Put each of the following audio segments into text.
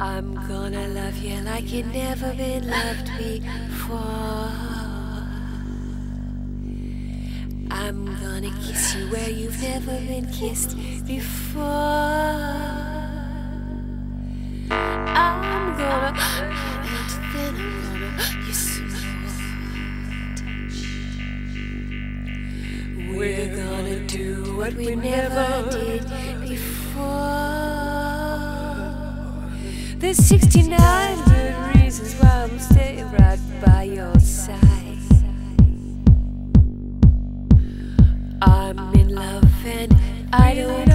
I'm gonna love you like you never been loved before. I'm gonna kiss you where you've never been kissed before. I'm gonna, and then I'm gonna. We're gonna do what we never did before. There's 69 good reasons why I'm staying right by your side. I'm in love and I don't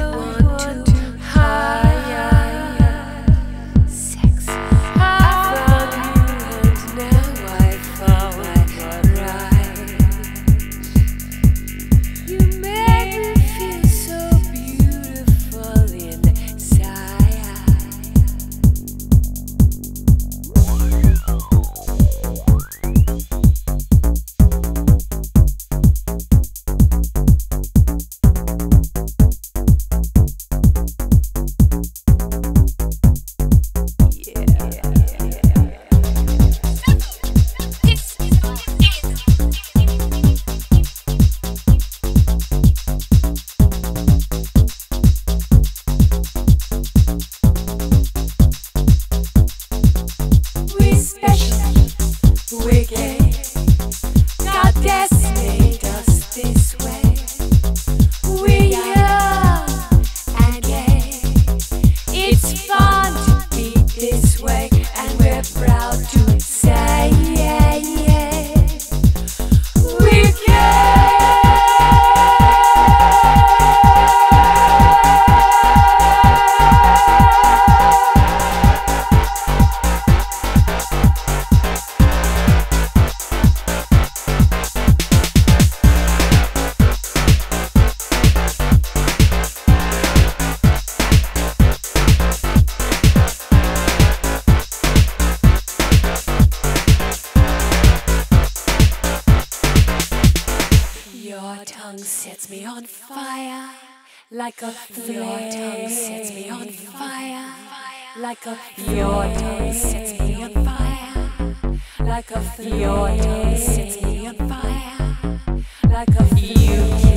Your tongue sets me on fire like a flame. Your tongue sets me on fire like a flame. Your tongue sets me on fire like a flame. Your tongue sets me on fire like a flame. You